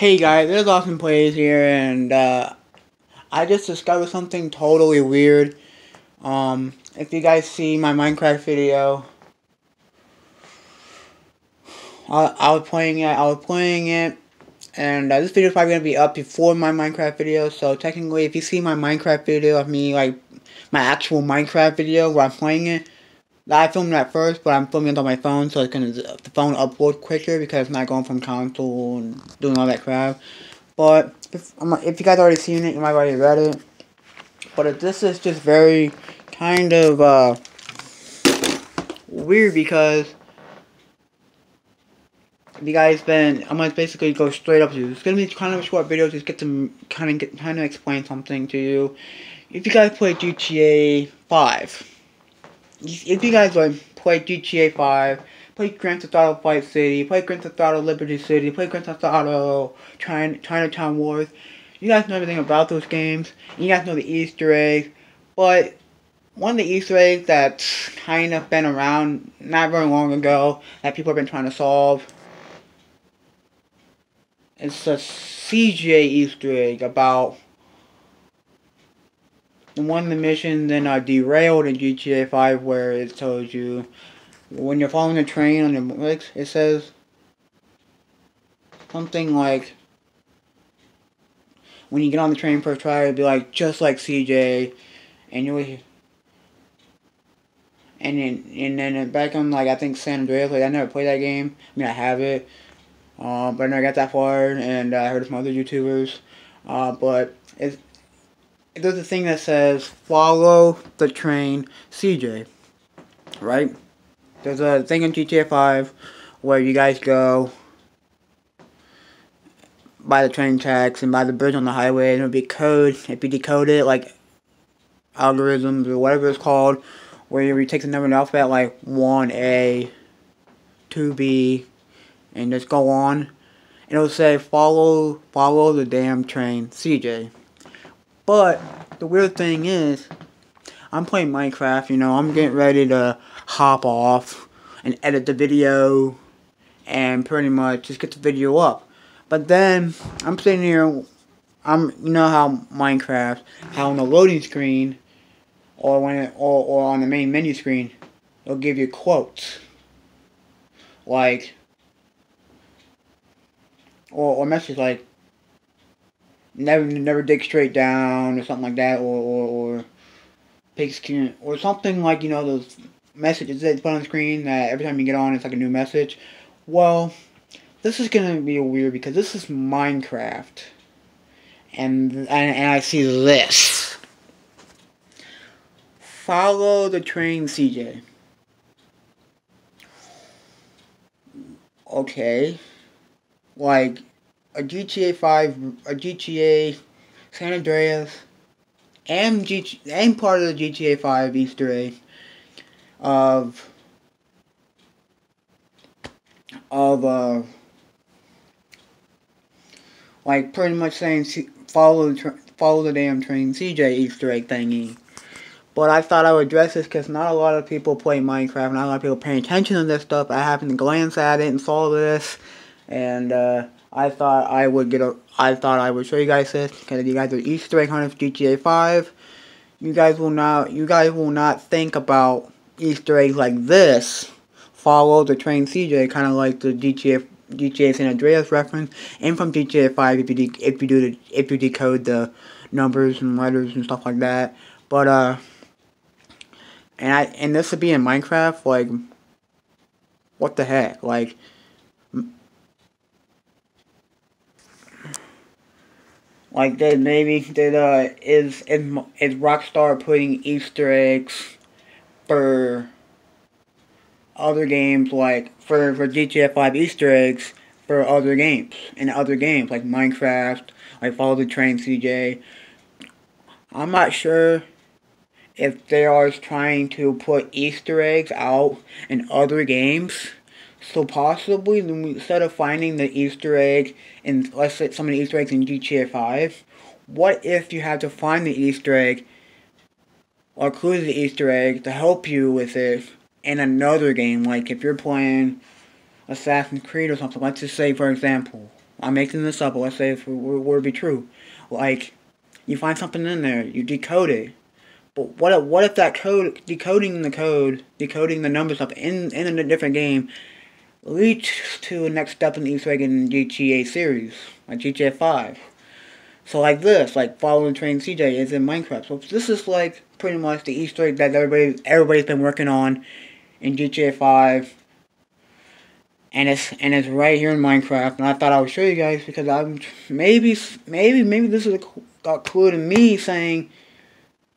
Hey guys, there's Austin Playz here, and uh, I just discovered something totally weird. Um, if you guys see my Minecraft video, I, I was playing it, I was playing it, and uh, this video is probably going to be up before my Minecraft video, so technically if you see my Minecraft video of me, like, my actual Minecraft video where I'm playing it, I filmed that first, but I'm filming it on my phone, so it's gonna the phone upload quicker because it's not going from console and doing all that crap. But if, if you guys already seen it, you might already read it. But this is just very kind of uh, weird because you guys been I'm gonna basically go straight up to you. It's gonna be kind of a short video, just get to kind of get kind of explain something to you. If you guys play GTA 5 if you guys like play GTA 5, play Grand Theft Auto Vice City, play Grand Theft Auto Liberty City, play Grand Theft Auto China, Chinatown Wars, you guys know everything about those games. you guys know the Easter eggs. But one of the Easter eggs that's kind of been around not very long ago that people have been trying to solve is a CJ Easter egg about one of the missions then uh, Derailed in GTA 5 where it tells you when you're following a train on the bricks, it says something like when you get on the train first try, it'd be like just like CJ, and you would, and then and then back on like I think San Andreas, like I never played that game. I mean I have it, uh, but I never got that far, and uh, I heard of some other YouTubers, uh, but it's there's a thing that says follow the train CJ, right? There's a thing in GTA 5 where you guys go by the train tracks and by the bridge on the highway and it'll be code if you decode it like algorithms or whatever it's called where you take the number the alphabet like 1A 2B and just go on and it'll say follow follow the damn train CJ but the weird thing is, I'm playing Minecraft, you know, I'm getting ready to hop off and edit the video and pretty much just get the video up. But then I'm sitting here, I'm you know how Minecraft, how on the loading screen or when it, or or on the main menu screen, it'll give you quotes like or or message like never never dig straight down or something like that, or or, or pigskin or something like you know those messages that put on the screen that every time you get on it's like a new message. Well, this is gonna be weird because this is Minecraft, and and, and I see this. Follow the train, CJ. Okay. Like, a GTA 5, a GTA San Andreas, and, G and part of the GTA 5 Easter egg of of uh like pretty much saying follow the follow the damn train CJ Easter egg thingy. But I thought I would address this because not a lot of people play Minecraft, not a lot of people paying attention to this stuff. I happened to glance at it and saw this, and uh, I thought I would get a. I thought I would show you guys this because you guys are Easter egg hunters GTA 5. You guys will not. You guys will not think about Easter eggs like this. Follow the train CJ, kind of like the GTA GTA San Andreas reference, and from GTA 5 if you if you do the if you decode the numbers and letters and stuff like that. But uh, and I and this would be in Minecraft. Like, what the heck? Like, Like that maybe that uh is is is Rockstar putting Easter eggs for other games like for for GTA 5 Easter eggs for other games and other games like Minecraft, like Follow the Train CJ. I'm not sure if they are trying to put Easter eggs out in other games so possibly, instead of finding the Easter egg in, let's say, some of the Easter eggs in GTA 5, what if you had to find the Easter egg or clue the Easter egg to help you with it in another game? Like if you're playing Assassin's Creed or something, let's just say, for example, I'm making this up, but let's say if it were to be true. Like, you find something in there, you decode it. But what if, what if that code, decoding the code, decoding the numbers stuff in, in a different game, leads to the next step in the Easter egg in GTA series, like GTA 5. So like this, like following train CJ is in Minecraft. So this is like pretty much the Easter egg that everybody everybody's been working on in GTA 5 and it's and it's right here in Minecraft. And I thought I would show you guys because I'm maybe maybe maybe this is a, a clue to me saying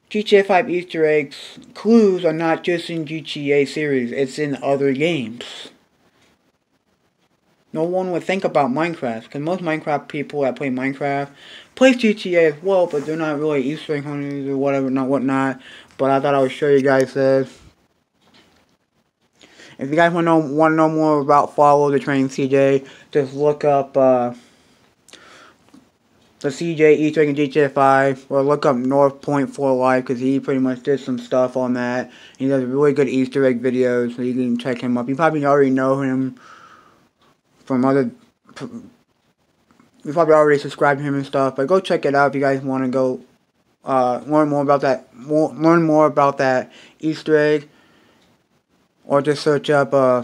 GTA 5 Easter eggs clues are not just in GTA series; it's in other games. No one would think about Minecraft because most Minecraft people that play Minecraft play GTA as well, but they're not really Easter egg hunters or whatever, not whatnot. But I thought I would show you guys this. If you guys want to know, want to know more about Follow the Train CJ, just look up uh, the CJ Easter egg in GTA 5, or look up North Point for Life, because he pretty much did some stuff on that. He does really good Easter egg videos, so you can check him up. You probably already know him from other... You probably already subscribed to him and stuff, but go check it out if you guys want to go uh, learn more about that, more, learn more about that Easter egg or just search up uh,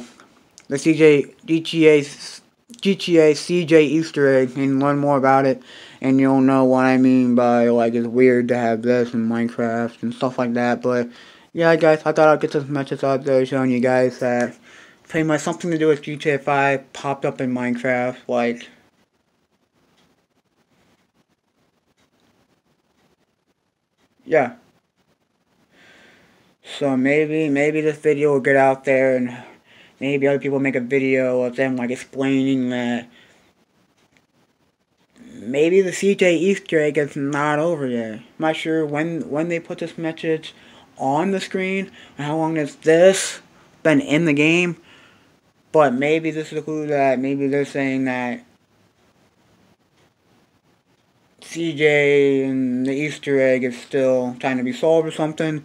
the CJ GTA GTA CJ Easter egg and learn more about it, and you'll know what I mean by like it's weird to have this in Minecraft and stuff like that. But yeah, guys, I thought I'd get some messages out there showing you guys that pretty much something to do with GTA 5 popped up in Minecraft, like. Yeah. So maybe, maybe this video will get out there and maybe other people make a video of them like explaining that maybe the CJ Easter egg is not over yet. I'm not sure when when they put this message on the screen and how long has this been in the game. But maybe this is a clue that maybe they're saying that CJ and the Easter egg is still trying to be solved or something.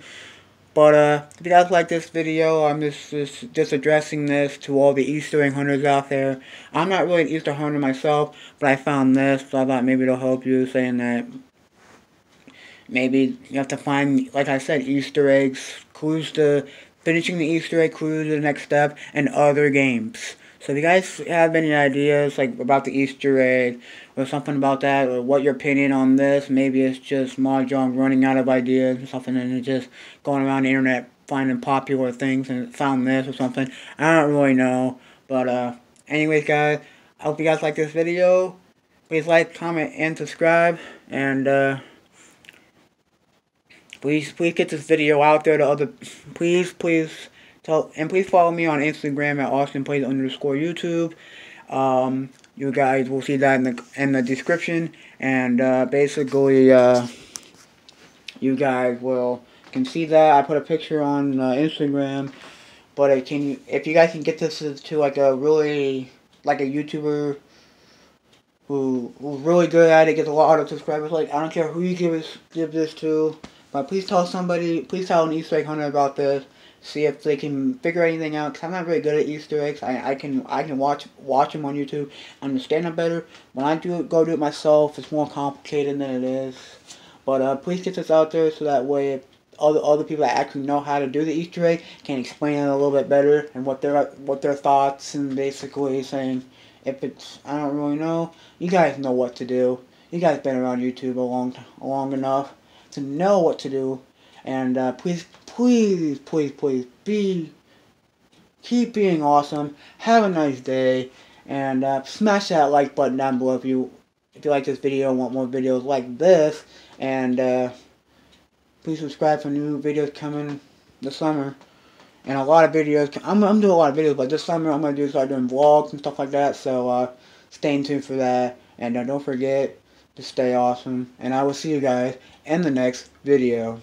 But uh, if you guys like this video, I'm just, just just addressing this to all the Easter egg hunters out there. I'm not really an Easter hunter myself, but I found this, so I thought maybe it'll help you, saying that maybe you have to find, like I said, Easter eggs, clues to finishing the Easter egg, clues the next step, and other games. So if you guys have any ideas like about the Easter egg or something about that or what your opinion on this, maybe it's just Mojang running out of ideas or something and just going around the internet finding popular things and found this or something. I don't really know. But uh anyways guys, I hope you guys like this video. Please like, comment, and subscribe and uh please please get this video out there to other please please so, and please follow me on Instagram at Austin Playz underscore YouTube. Um, you guys will see that in the in the description, and uh, basically, uh, you guys will can see that I put a picture on uh, Instagram. But it can if you guys can get this to like a really like a YouTuber who who's really good at it, gets a lot of subscribers. Like I don't care who you give this give this to, but please tell somebody, please tell an Easter egg hunter about this see if they can figure anything out. Cause I'm not very good at Easter eggs. I, I can I can watch watch them on YouTube, understand them better. When I do go do it myself, it's more complicated than it is. But uh, please get this out there so that way other other people that actually know how to do the Easter egg can explain it a little bit better and what their what their thoughts and basically saying if it's I don't really know. You guys know what to do. You guys been around YouTube a long long enough to know what to do. And uh, please please, please, please be, keep being awesome. Have a nice day, and uh, smash that like button down below if you if you like this video and want more videos like this. And uh, please subscribe for new videos coming this summer. And a lot of videos. I'm, I'm doing a lot of videos, but this summer I'm gonna do start doing vlogs and stuff like that. So uh, stay tuned for that. And uh, don't forget to stay awesome. And I will see you guys in the next video.